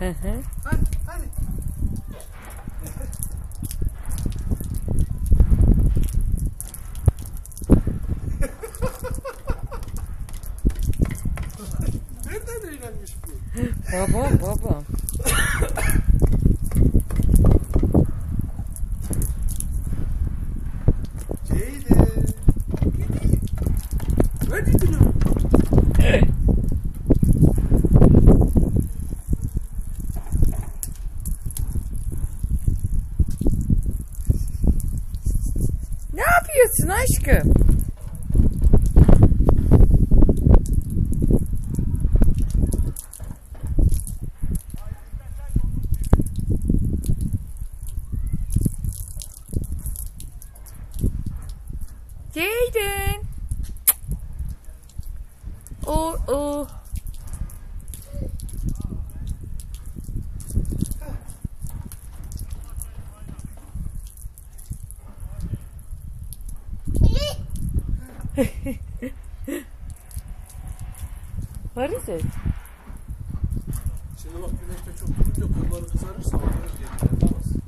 Uh-huh. Baba baba. Ne yapıyorsun aşkım? Jaden. Oh oh. What is it? Şimdi bak güneşte çok durunca kolları kızarırsa onları gün-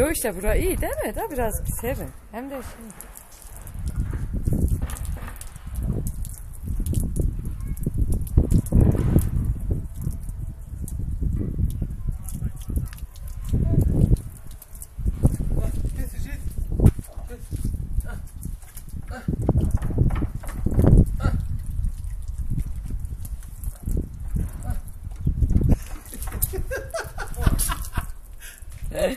Yo işte bura iyi değil mi? Da biraz bir sevin. Hem de şimdi. Ah. Eh.